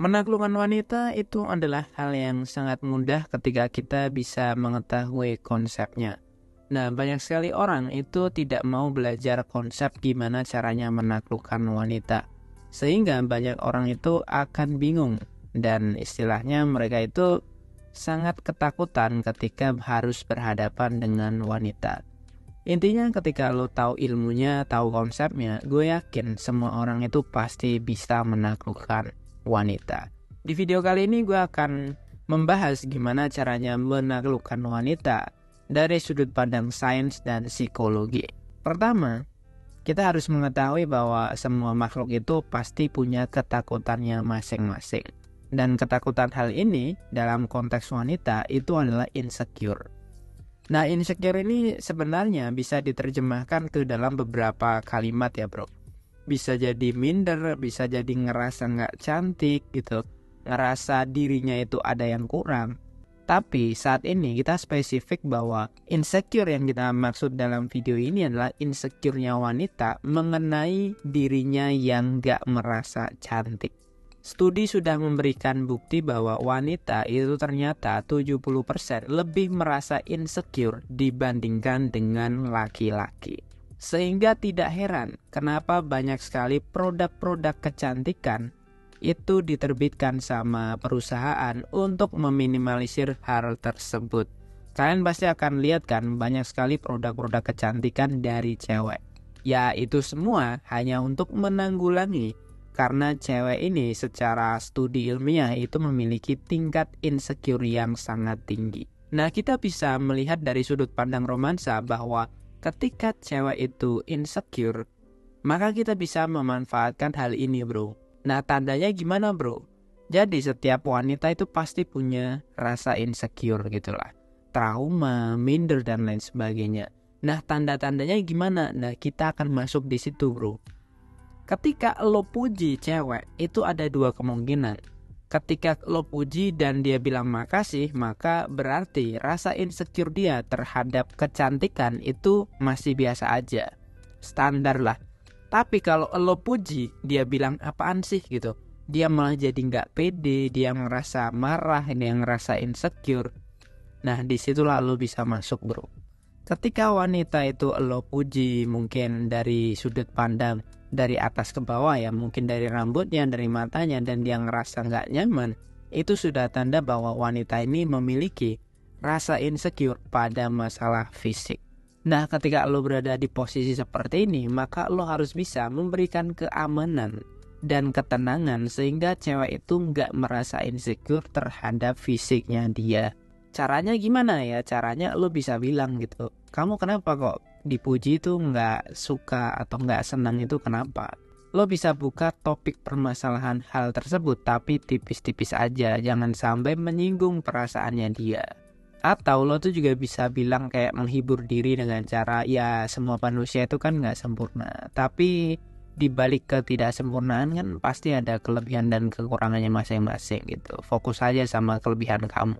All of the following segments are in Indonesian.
Menaklukkan wanita itu adalah hal yang sangat mudah ketika kita bisa mengetahui konsepnya. Nah, banyak sekali orang itu tidak mau belajar konsep gimana caranya menaklukkan wanita. Sehingga banyak orang itu akan bingung dan istilahnya mereka itu sangat ketakutan ketika harus berhadapan dengan wanita. Intinya ketika lo tahu ilmunya, tahu konsepnya, gue yakin semua orang itu pasti bisa menaklukkan wanita. Di video kali ini gue akan membahas gimana caranya menaklukkan wanita dari sudut pandang sains dan psikologi. Pertama, kita harus mengetahui bahwa semua makhluk itu pasti punya ketakutannya masing-masing. Dan ketakutan hal ini dalam konteks wanita itu adalah insecure. Nah, insecure ini sebenarnya bisa diterjemahkan ke dalam beberapa kalimat ya, Bro bisa jadi minder, bisa jadi ngerasa nggak cantik gitu, ngerasa dirinya itu ada yang kurang. Tapi saat ini kita spesifik bahwa insecure yang kita maksud dalam video ini adalah insecure-nya wanita mengenai dirinya yang nggak merasa cantik. Studi sudah memberikan bukti bahwa wanita itu ternyata 70% lebih merasa insecure dibandingkan dengan laki-laki. Sehingga tidak heran kenapa banyak sekali produk-produk kecantikan itu diterbitkan sama perusahaan untuk meminimalisir hal tersebut. Kalian pasti akan lihat kan banyak sekali produk-produk kecantikan dari cewek. Ya itu semua hanya untuk menanggulangi karena cewek ini secara studi ilmiah itu memiliki tingkat insecure yang sangat tinggi. Nah kita bisa melihat dari sudut pandang romansa bahwa ketika cewek itu insecure, maka kita bisa memanfaatkan hal ini, bro. Nah, tandanya gimana, bro? Jadi setiap wanita itu pasti punya rasa insecure gitulah. Trauma, minder dan lain sebagainya. Nah, tanda-tandanya gimana? Nah, kita akan masuk di situ, bro. Ketika lo puji cewek, itu ada dua kemungkinan ketika lo puji dan dia bilang makasih, maka berarti rasa insecure dia terhadap kecantikan itu masih biasa aja. Standar lah. Tapi kalau lo puji, dia bilang apaan sih gitu. Dia malah jadi nggak pede, dia ngerasa marah, dia ngerasa insecure. Nah di situlah lo bisa masuk bro. Ketika wanita itu lo puji mungkin dari sudut pandang dari atas ke bawah ya mungkin dari rambutnya dari matanya dan dia ngerasa nggak nyaman itu sudah tanda bahwa wanita ini memiliki rasa insecure pada masalah fisik. Nah ketika lo berada di posisi seperti ini maka lo harus bisa memberikan keamanan dan ketenangan sehingga cewek itu nggak merasa insecure terhadap fisiknya dia. Caranya gimana ya? Caranya lo bisa bilang gitu kamu kenapa kok dipuji itu nggak suka atau nggak senang itu kenapa? Lo bisa buka topik permasalahan hal tersebut tapi tipis-tipis aja. Jangan sampai menyinggung perasaannya dia. Atau lo tuh juga bisa bilang kayak menghibur diri dengan cara ya semua manusia itu kan nggak sempurna. Tapi dibalik ketidaksempurnaan kan pasti ada kelebihan dan kekurangannya masing-masing gitu. Fokus aja sama kelebihan kamu.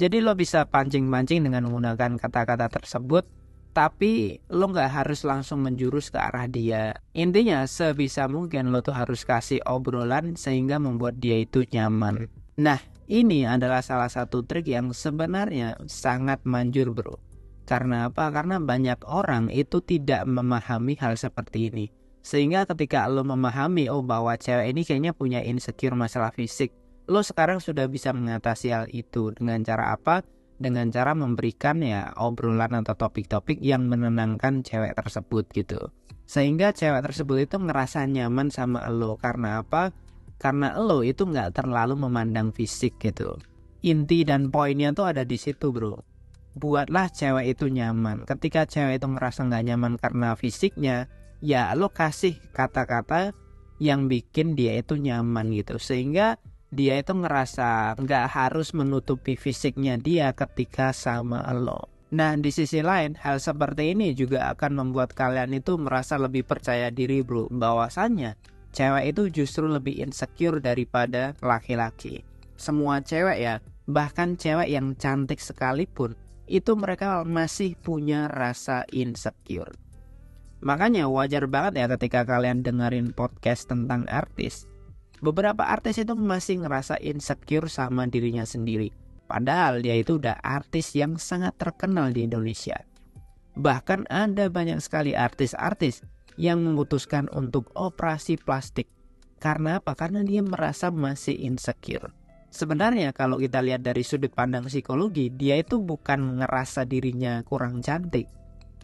Jadi lo bisa pancing-pancing dengan menggunakan kata-kata tersebut tapi lo nggak harus langsung menjurus ke arah dia. Intinya sebisa mungkin lo tuh harus kasih obrolan sehingga membuat dia itu nyaman. Nah, ini adalah salah satu trik yang sebenarnya sangat manjur bro. Karena apa? Karena banyak orang itu tidak memahami hal seperti ini. Sehingga ketika lo memahami, oh bahwa cewek ini kayaknya punya insecure masalah fisik, lo sekarang sudah bisa mengatasi hal itu dengan cara apa? Dengan cara memberikan ya obrolan atau topik-topik yang menenangkan cewek tersebut gitu. Sehingga cewek tersebut itu ngerasa nyaman sama lo karena apa? Karena lo itu nggak terlalu memandang fisik gitu. Inti dan poinnya tuh ada di situ bro. Buatlah cewek itu nyaman. Ketika cewek itu ngerasa nggak nyaman karena fisiknya, ya lo kasih kata-kata yang bikin dia itu nyaman gitu. Sehingga dia itu ngerasa nggak harus menutupi fisiknya dia ketika sama lo. Nah di sisi lain hal seperti ini juga akan membuat kalian itu merasa lebih percaya diri bro bahwasannya cewek itu justru lebih insecure daripada laki-laki. Semua cewek ya bahkan cewek yang cantik sekalipun itu mereka masih punya rasa insecure. Makanya wajar banget ya ketika kalian dengerin podcast tentang artis beberapa artis itu masih ngerasa insecure sama dirinya sendiri. Padahal dia itu udah artis yang sangat terkenal di Indonesia. Bahkan ada banyak sekali artis-artis yang memutuskan untuk operasi plastik. Karena apa? Karena dia merasa masih insecure. Sebenarnya kalau kita lihat dari sudut pandang psikologi, dia itu bukan ngerasa dirinya kurang cantik.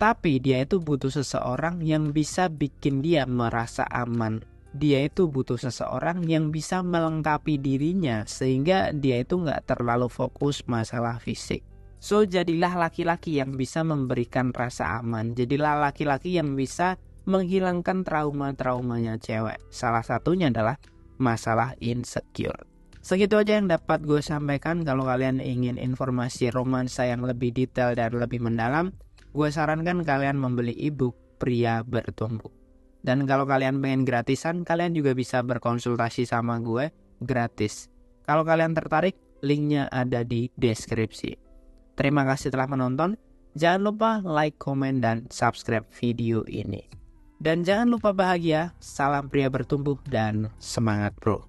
Tapi dia itu butuh seseorang yang bisa bikin dia merasa aman. Dia itu butuh seseorang yang bisa melengkapi dirinya sehingga dia itu nggak terlalu fokus masalah fisik. So jadilah laki-laki yang bisa memberikan rasa aman. Jadilah laki-laki yang bisa menghilangkan trauma-traumanya cewek. Salah satunya adalah masalah insecure. Segitu aja yang dapat gue sampaikan. Kalau kalian ingin informasi romansa yang lebih detail dan lebih mendalam, gue sarankan kalian membeli ebook Pria Bertumbuh. Dan kalau kalian pengen gratisan, kalian juga bisa berkonsultasi sama gue gratis. Kalau kalian tertarik, linknya ada di deskripsi. Terima kasih telah menonton. Jangan lupa like, komen, dan subscribe video ini. Dan jangan lupa bahagia, salam pria bertumbuh, dan semangat bro.